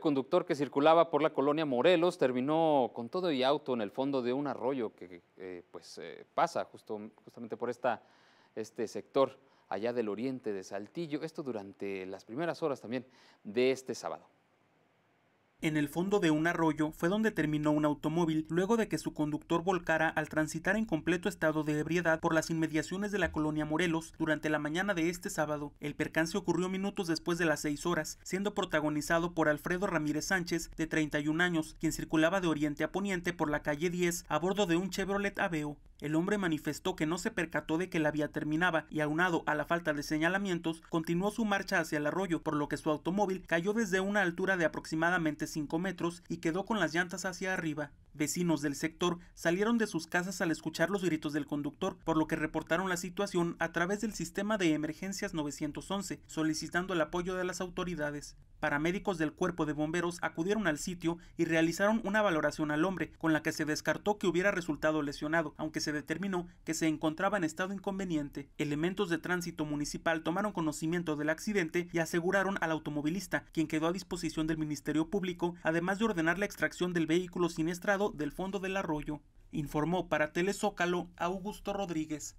Conductor que circulaba por la colonia Morelos terminó con todo y auto en el fondo de un arroyo que eh, pues, eh, pasa justo, justamente por esta, este sector allá del oriente de Saltillo. Esto durante las primeras horas también de este sábado. En el fondo de un arroyo fue donde terminó un automóvil luego de que su conductor volcara al transitar en completo estado de ebriedad por las inmediaciones de la colonia Morelos durante la mañana de este sábado. El percance ocurrió minutos después de las 6 horas, siendo protagonizado por Alfredo Ramírez Sánchez, de 31 años, quien circulaba de oriente a poniente por la calle 10 a bordo de un Chevrolet Aveo. El hombre manifestó que no se percató de que la vía terminaba y aunado a la falta de señalamientos, continuó su marcha hacia el arroyo, por lo que su automóvil cayó desde una altura de aproximadamente 5 metros y quedó con las llantas hacia arriba. Vecinos del sector salieron de sus casas al escuchar los gritos del conductor, por lo que reportaron la situación a través del sistema de emergencias 911, solicitando el apoyo de las autoridades. Paramédicos del cuerpo de bomberos acudieron al sitio y realizaron una valoración al hombre, con la que se descartó que hubiera resultado lesionado, aunque se determinó que se encontraba en estado inconveniente. Elementos de tránsito municipal tomaron conocimiento del accidente y aseguraron al automovilista, quien quedó a disposición del Ministerio Público, además de ordenar la extracción del vehículo siniestrado del fondo del arroyo. Informó para Telezócalo Augusto Rodríguez.